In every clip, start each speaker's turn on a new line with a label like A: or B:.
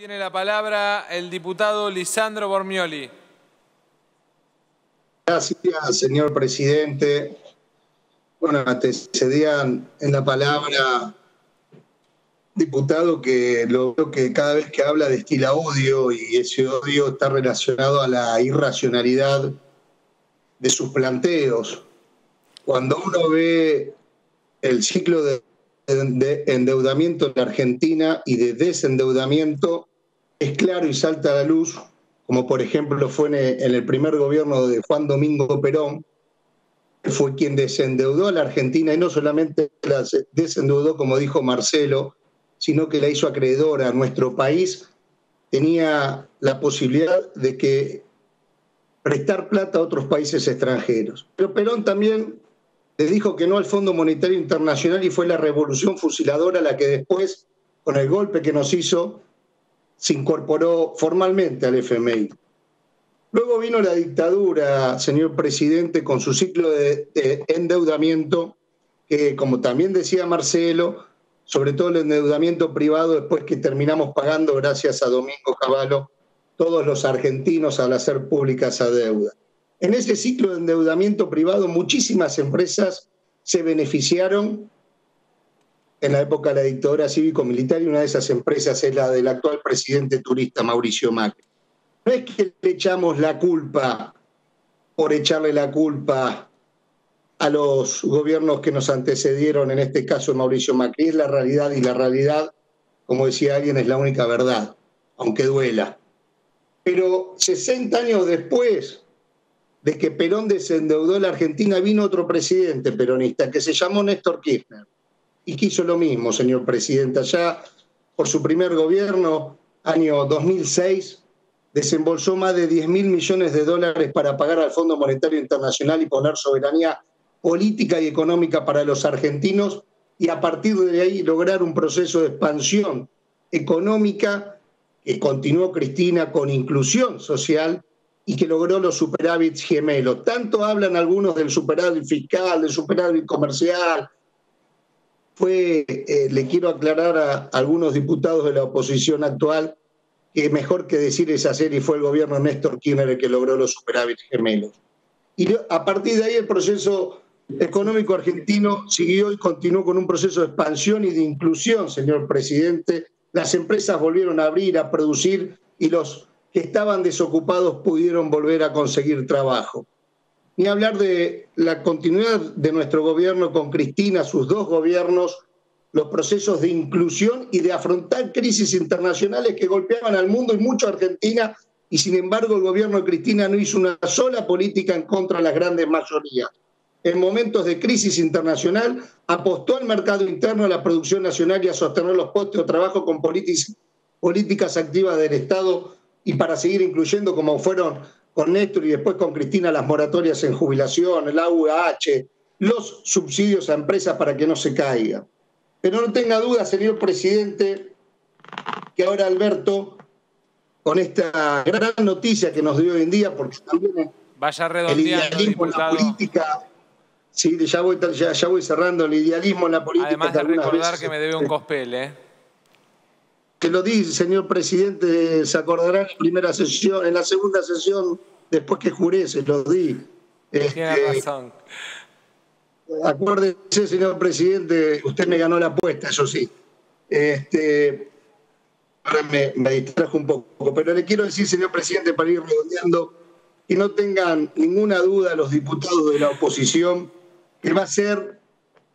A: Tiene la palabra el diputado Lisandro Bormioli.
B: Gracias, señor presidente. Bueno, antecedían en la palabra diputado que lo que cada vez que habla destila odio y ese odio está relacionado a la irracionalidad de sus planteos. Cuando uno ve el ciclo de, de endeudamiento en la Argentina y de desendeudamiento, es claro y salta a la luz, como por ejemplo fue en el primer gobierno de Juan Domingo Perón, que fue quien desendeudó a la Argentina y no solamente la desendeudó, como dijo Marcelo, sino que la hizo acreedora nuestro país, tenía la posibilidad de que prestar plata a otros países extranjeros. Pero Perón también le dijo que no al Fondo Monetario Internacional y fue la revolución fusiladora la que después, con el golpe que nos hizo, se incorporó formalmente al FMI. Luego vino la dictadura, señor presidente, con su ciclo de, endeudamiento, que como también decía Marcelo, sobre todo el endeudamiento privado, después que terminamos pagando, gracias a Domingo Cavallo, todos los argentinos al hacer pública esa deuda. En ese ciclo de endeudamiento privado, muchísimas empresas se beneficiaron en la época de la dictadura cívico-militar y una de esas empresas es la del actual presidente turista Mauricio Macri. No es que le echamos la culpa por echarle la culpa a los gobiernos que nos antecedieron, en este caso Mauricio Macri, es la realidad y la realidad, como decía alguien, es la única verdad, aunque duela. Pero 60 años después de que Perón desendeudó la Argentina, vino otro presidente peronista que se llamó Néstor Kirchner y quiso lo mismo, señor presidente. Allá, por su primer gobierno, año 2006, desembolsó más de 10 mil millones de dólares para pagar al Fondo Monetario Internacional y poner soberanía política y económica para los argentinos y a partir de ahí lograr un proceso de expansión económica que continuó Cristina con inclusión social y que logró los superávits gemelos. Tanto hablan algunos del superávit fiscal, del superávit comercial, fue, eh, le quiero aclarar a algunos diputados de la oposición actual que mejor que decir esa serie fue el gobierno de Néstor Kirchner el que logró los superávit gemelos. Y a partir de ahí el proceso económico argentino siguió y continuó con un proceso de expansión y de inclusión, señor presidente. Las empresas volvieron a abrir, a producir y los que estaban desocupados pudieron volver a conseguir trabajo ni hablar de la continuidad de nuestro gobierno con Cristina, sus dos gobiernos, los procesos de inclusión y de afrontar crisis internacionales que golpeaban al mundo y mucho a Argentina, y sin embargo el gobierno de Cristina no hizo una sola política en contra de las grandes mayorías. En momentos de crisis internacional apostó al mercado interno, a la producción nacional y a sostener los postes de trabajo con políticas activas del Estado y para seguir incluyendo como fueron con Néstor y después con Cristina las moratorias en jubilación, el AUH, los subsidios a empresas para que no se caiga. Pero no tenga duda, señor presidente, que ahora Alberto, con esta gran noticia que nos dio hoy en día, porque también
A: Vaya
B: el idealismo en la política, sí, ya voy, ya, voy cerrando, el idealismo en la política.
A: Además de recordar que me debe un cospel, ¿eh?
B: Que lo dice, señor presidente, se acordará en la primera sesión, en la segunda sesión, después que juré, se lo di.
A: Tiene este, razón.
B: Acuérdese, señor presidente, usted me ganó la apuesta, eso sí. Este, ahora me, me distrajo un poco, pero le quiero decir, señor presidente, para ir redondeando, que no tengan ninguna duda los diputados de la oposición que va a ser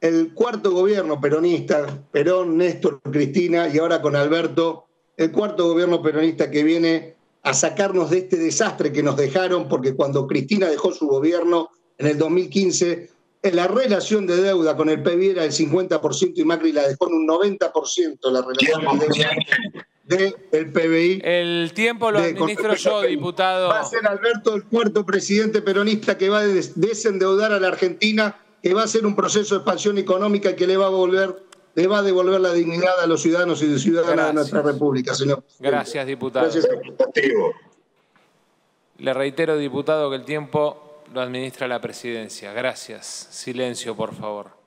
B: el cuarto gobierno peronista, Perón, Néstor, Cristina y ahora con Alberto, el cuarto gobierno peronista que viene a sacarnos de este desastre que nos dejaron, porque cuando Cristina dejó su gobierno en el 2015, en la relación de deuda con el PIB era del 50% y Macri la dejó en un 90% la relación de deuda del PBI.
A: El tiempo lo administro yo, diputado.
B: Va a ser Alberto el cuarto presidente peronista que va a desendeudar a la Argentina que va a ser un proceso de expansión económica que le va a volver le va a devolver la dignidad a los ciudadanos y ciudadanas de nuestra república, señor.
A: Gracias, diputado. Gracias. Le reitero, diputado, que el tiempo lo administra la presidencia. Gracias. Silencio, por favor.